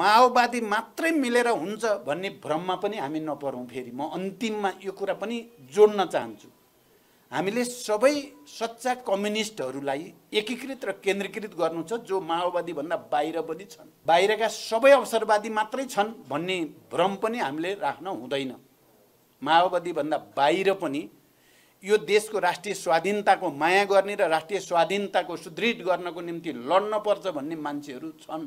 माओवादी मात्रै मिलेर हुन्छ भन्ने भ्रममा पनि हामी नपरौँ फेरि। म अन्तिममा यो कुरा पनि जोड्न चाहन्छु। हामीले सबै सच्चा कम्युनिस्टहरूलाई एकीकृत र केन्द्रीकृत गर्नु छ जो माओवादीभन्दा बाहिर पनि छन्। बाहिरका सबै अवसरवादी मात्रै छन् भन्ने भ्रम पनि हामीले राख्न हुँदैन। माओवादीभन्दा बाहिर पनि यो देशको राष्ट्रिय स्वाधीनताको माया गर्ने र राष्ट्रिय स्वाधीनताको सुदृढ गर्नको निम्ति लड्न पर्छ भन्ने मान्छेहरू छन्।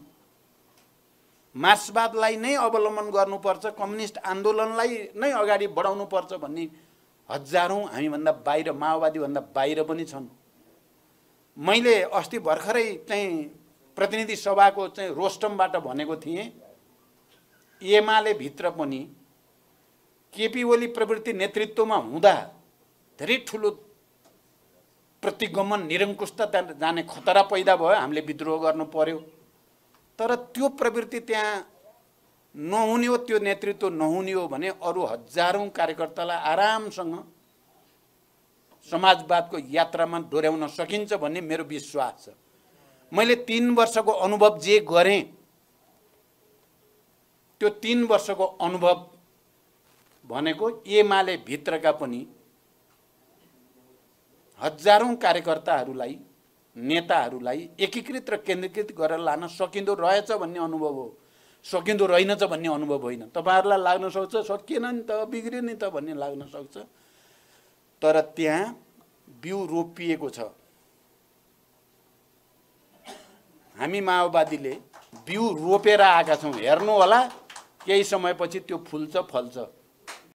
मार्क्सवादलाई नै अवलम्बन गर्नुपर्छ कम्युनिस्ट आन्दोलनलाई नै अगाडि बढाउनुपर्छ भन्ने हजारौँ हामीभन्दा बाहिर माओवादीभन्दा बाहिर पनि छन्। मैले अस्ति भर्खरै चाहिँ प्रतिनिधि सभाको चाहिँ रोस्टमबाट भनेको थिएँ एमाले भित्र पनि केपी ओली प्रवृत्ति नेतृत्वमा हुँदा धेरै ठुलो प्रतिगमन निरङ्कुशता जाने खतरा पैदा भयो हामीले विद्रोह गर्नु पर्यो। तर त्यो प्रवृत्ति त्यहाँ नहुने हो त्यो नेतृत्व नहुने हो भने अरू हजारौँ कार्यकर्तालाई आरामसँग समाजवादको यात्रामा डोर्याउन सकिन्छ भन्ने मेरो विश्वास छ। मैले तिन वर्षको अनुभव जे गरेँ त्यो तिन वर्षको अनुभव भनेको एमाले भित्रका पनि हजारौँ कार्यकर्ताहरूलाई नेताहरूलाई एकीकृत र केन्द्रीकृत गरेर लान सकिँदो रहेछ भन्ने अनुभव हो। सकिँदो रहेनछ भन्ने अनुभव होइन। तपाईँहरूलाई लाग्न सक्छ सकिएन नि त बिग्रियो नि त भन्ने लाग्न सक्छ। तर त्यहाँ बिउ रोपिएको छ। हामी माओवादीले बिउ रोपेर आएका छौँ। हेर्नु होला केही समयपछि त्यो फुल्छ फल्छ।